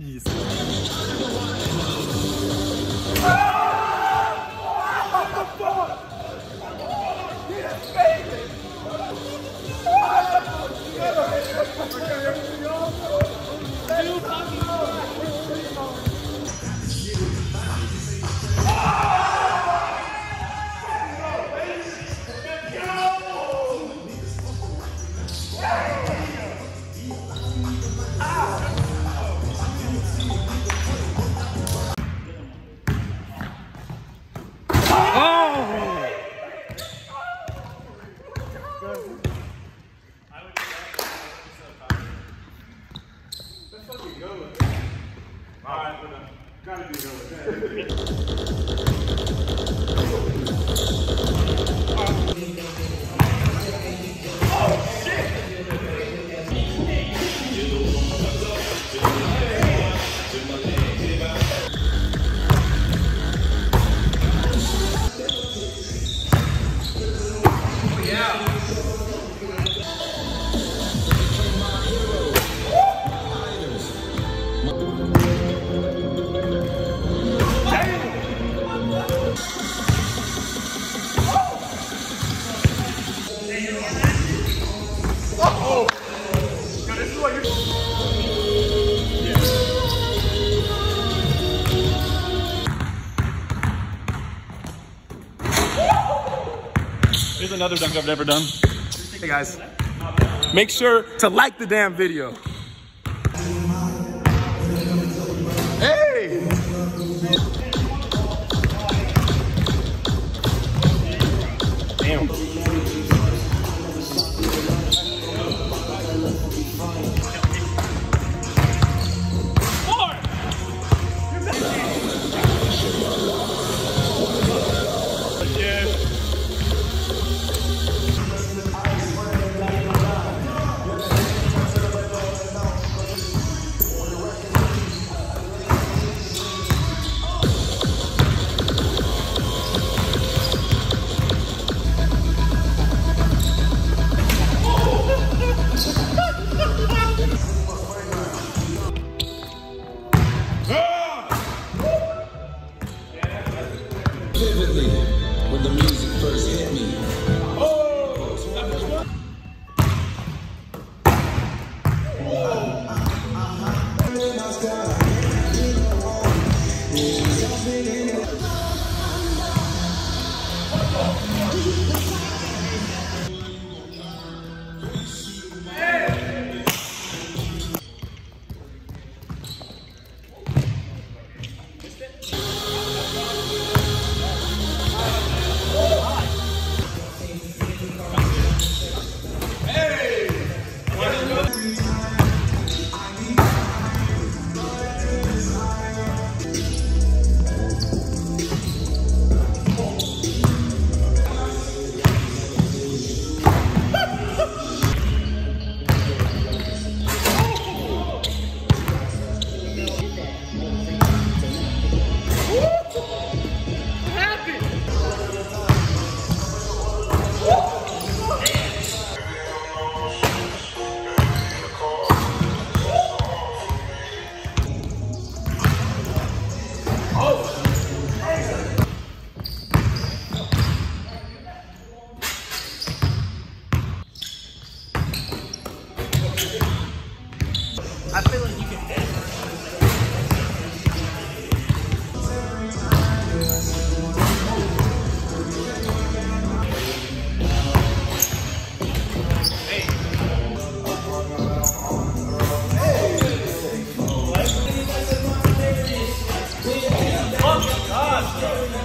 Isso. Here's another dunk I've never done. Hey guys, make sure to like the damn video.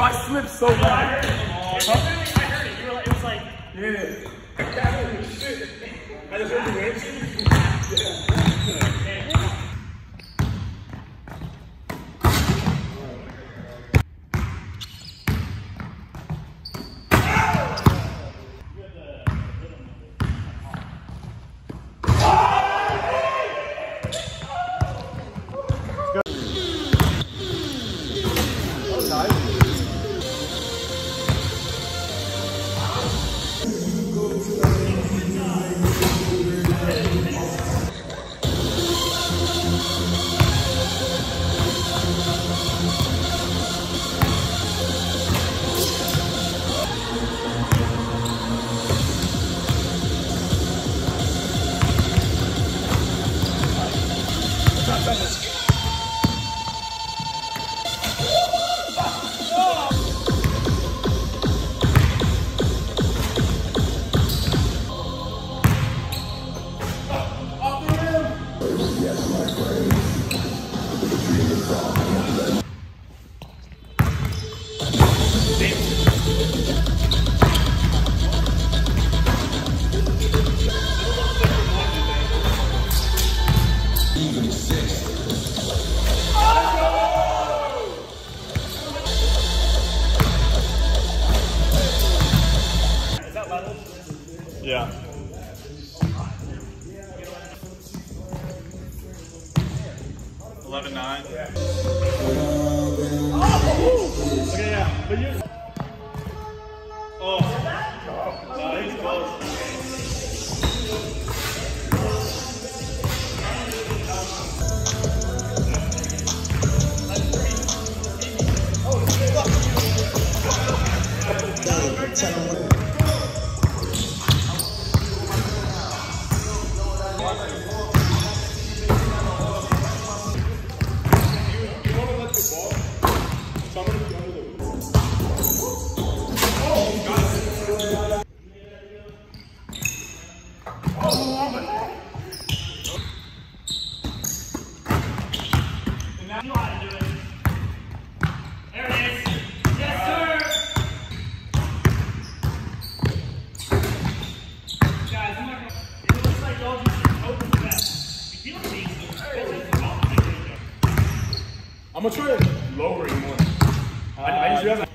Bro, I slipped so bad. I heard it. You were like, it was like, Yeah. Eleven nine. Okay, yeah, but you. Oh. No, oh. uh, he's close. I'm gonna try lowering more. I, I usually have.